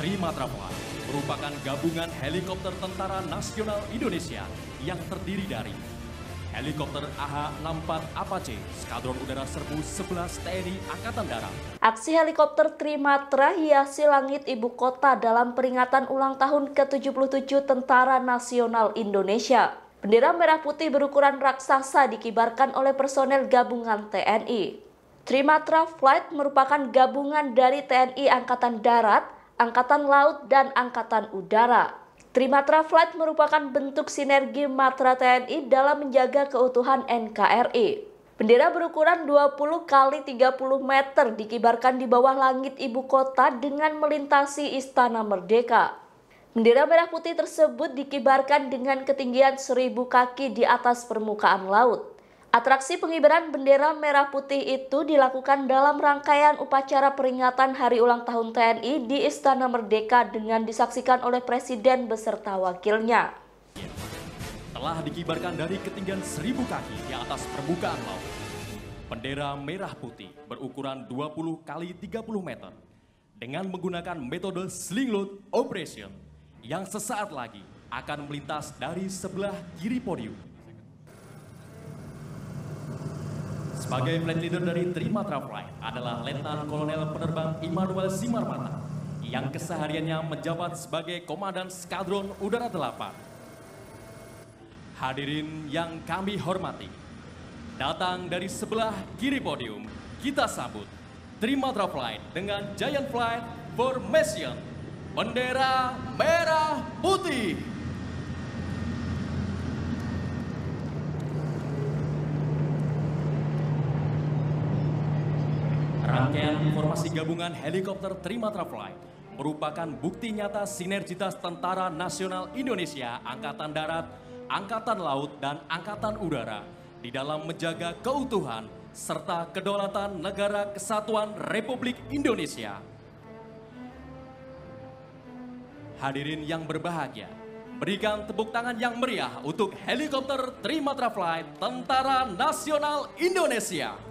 Trimatra merupakan gabungan helikopter Tentara Nasional Indonesia yang terdiri dari helikopter AH-64 Apache Skadron Udara Serbu 11 TNI Angkatan Darat. Aksi helikopter Trimatra hiasi langit ibu kota dalam peringatan ulang tahun ke-77 Tentara Nasional Indonesia. Bendera merah putih berukuran raksasa dikibarkan oleh personel gabungan TNI. Trimatra Flight merupakan gabungan dari TNI Angkatan Darat, Angkatan Laut, dan Angkatan Udara. Trimatra Flight merupakan bentuk sinergi matra TNI dalam menjaga keutuhan NKRI. Bendera berukuran 20 kali 30 meter dikibarkan di bawah langit ibu kota dengan melintasi Istana Merdeka. Bendera merah putih tersebut dikibarkan dengan ketinggian 1000 kaki di atas permukaan laut. Atraksi pengibaran bendera merah putih itu dilakukan dalam rangkaian upacara peringatan Hari Ulang Tahun TNI di Istana Merdeka dengan disaksikan oleh Presiden beserta wakilnya. Telah dikibarkan dari ketinggian 1000 kaki di atas permukaan laut. Bendera merah putih berukuran 20 kali 30 meter dengan menggunakan metode sling load operation yang sesaat lagi akan melintas dari sebelah kiri podium. Sebagai flight leader dari Trimatra Flight adalah Letnan Kolonel Penerbang Immanuel Simarmata yang kesehariannya menjabat sebagai Komandan Skadron Udara 8. Hadirin yang kami hormati, datang dari sebelah kiri podium, kita sambut Trimatra Flight dengan Giant Flight Formation bendera merah putih. Rangkaian informasi gabungan helikopter Trimatra Flight merupakan bukti nyata sinergitas Tentara Nasional Indonesia, Angkatan Darat, Angkatan Laut, dan Angkatan Udara di dalam menjaga keutuhan serta kedaulatan negara kesatuan Republik Indonesia. Hadirin yang berbahagia, berikan tepuk tangan yang meriah untuk helikopter Trimatra Flight Tentara Nasional Indonesia.